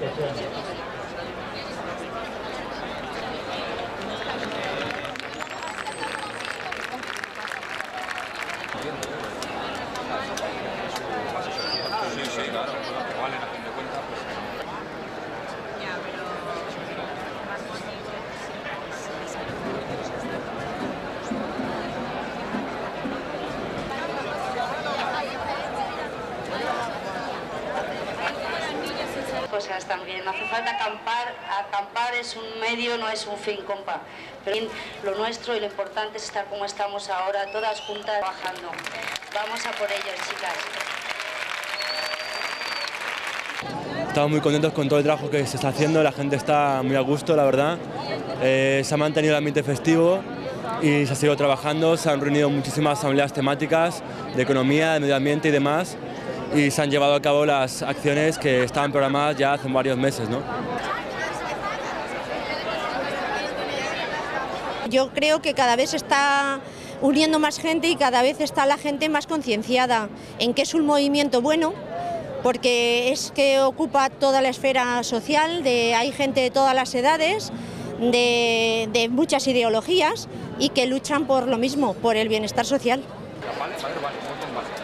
Gracias. Cosas también. Hace falta acampar, acampar es un medio, no es un fin, compa. Pero lo nuestro y lo importante es estar como estamos ahora, todas juntas trabajando. Vamos a por ello, chicas. Estamos muy contentos con todo el trabajo que se está haciendo, la gente está muy a gusto, la verdad. Eh, se ha mantenido el ambiente festivo y se ha seguido trabajando, se han reunido muchísimas asambleas temáticas de economía, de medio ambiente y demás y se han llevado a cabo las acciones que estaban programadas ya hace varios meses. ¿no? Yo creo que cada vez está uniendo más gente y cada vez está la gente más concienciada en que es un movimiento bueno, porque es que ocupa toda la esfera social, de, hay gente de todas las edades, de, de muchas ideologías y que luchan por lo mismo, por el bienestar social. Vale, vale, vale.